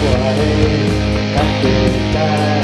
I'll be back.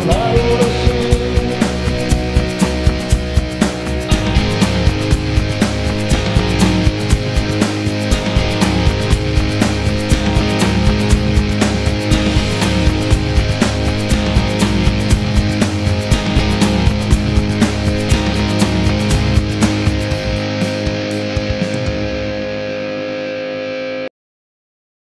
na